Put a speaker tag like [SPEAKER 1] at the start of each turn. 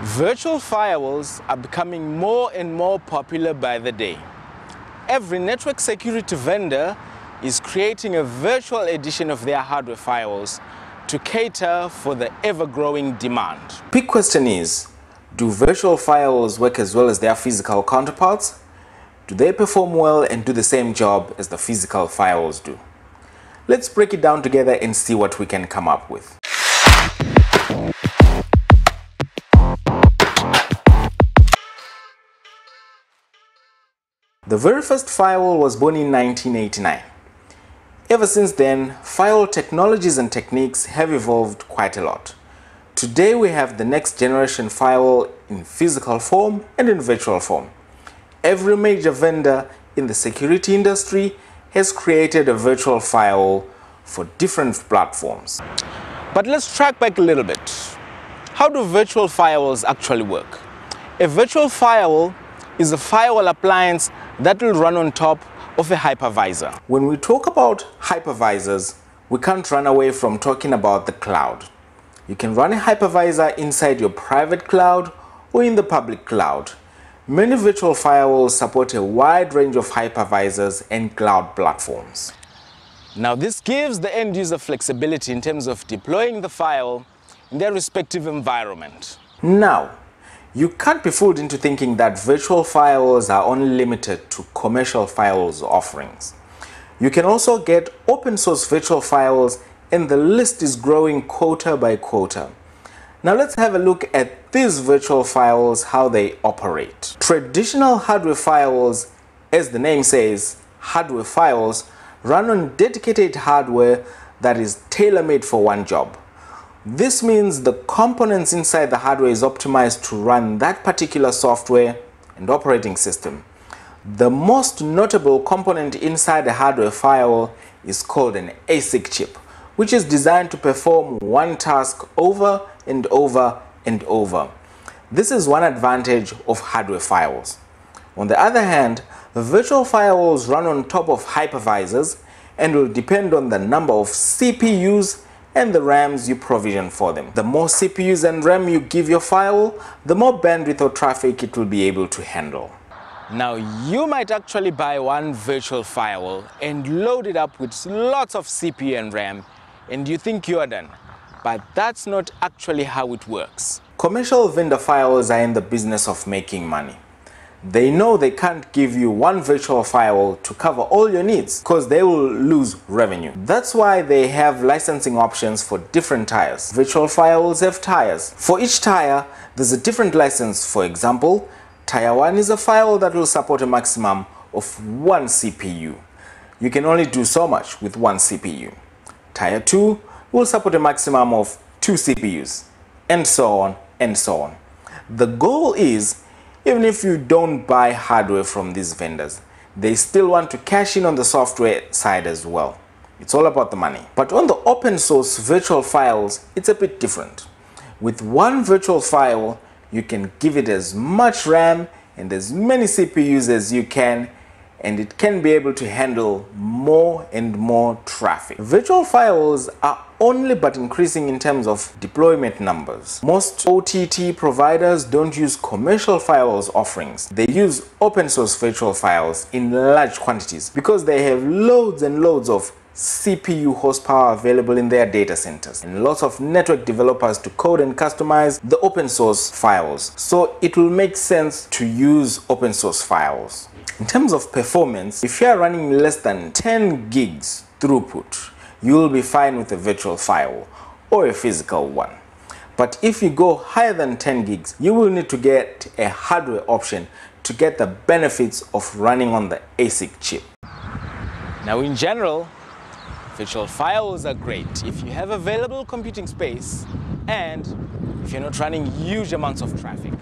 [SPEAKER 1] Virtual firewalls are becoming more and more popular by the day. Every network security vendor is creating a virtual edition of their hardware firewalls to cater for the ever-growing demand. Big question is, do virtual firewalls work as well as their physical counterparts? Do they perform well and do the same job as the physical firewalls do? Let's break it down together and see what we can come up with. The very first firewall was born in 1989. Ever since then, firewall technologies and techniques have evolved quite a lot. Today we have the next generation firewall in physical form and in virtual form. Every major vendor in the security industry has created a virtual firewall for different platforms. But let's track back a little bit. How do virtual firewalls actually work? A virtual firewall is a firewall appliance that will run on top of a hypervisor. When we talk about hypervisors, we can't run away from talking about the cloud. You can run a hypervisor inside your private cloud or in the public cloud. Many virtual firewalls support a wide range of hypervisors and cloud platforms. Now this gives the end user flexibility in terms of deploying the firewall in their respective environment. Now, you can't be fooled into thinking that virtual firewalls are only limited to commercial firewalls offerings. You can also get open source virtual firewalls and the list is growing quarter by quarter. Now let's have a look at these virtual firewalls, how they operate. Traditional hardware firewalls, as the name says, hardware firewalls, run on dedicated hardware that is tailor-made for one job. This means the components inside the hardware is optimized to run that particular software and operating system. The most notable component inside the hardware firewall is called an ASIC chip, which is designed to perform one task over and over and over. This is one advantage of hardware firewalls. On the other hand, virtual firewalls run on top of hypervisors and will depend on the number of CPUs and the RAMs you provision for them. The more CPUs and RAM you give your firewall, the more bandwidth or traffic it will be able to handle. Now you might actually buy one virtual firewall and load it up with lots of CPU and RAM and you think you're done. But that's not actually how it works. Commercial vendor firewalls are in the business of making money. They know they can't give you one virtual firewall to cover all your needs because they will lose revenue. That's why they have licensing options for different tires. Virtual firewalls have tires. For each tire, there's a different license. For example, tire 1 is a firewall that will support a maximum of one CPU. You can only do so much with one CPU. Tire 2 will support a maximum of two CPUs, and so on and so on. The goal is even if you don't buy hardware from these vendors, they still want to cash in on the software side as well. It's all about the money. But on the open source virtual files, it's a bit different. With one virtual file, you can give it as much RAM and as many CPUs as you can and it can be able to handle more and more traffic. Virtual firewalls are only but increasing in terms of deployment numbers. Most OTT providers don't use commercial firewalls offerings. They use open source virtual files in large quantities because they have loads and loads of CPU horsepower available in their data centers and lots of network developers to code and customize the open source files. So it will make sense to use open source files. In terms of performance, if you are running less than 10 gigs throughput, you will be fine with a virtual firewall or a physical one. But if you go higher than 10 gigs, you will need to get a hardware option to get the benefits of running on the ASIC chip. Now in general, virtual firewalls are great if you have available computing space and if you're not running huge amounts of traffic.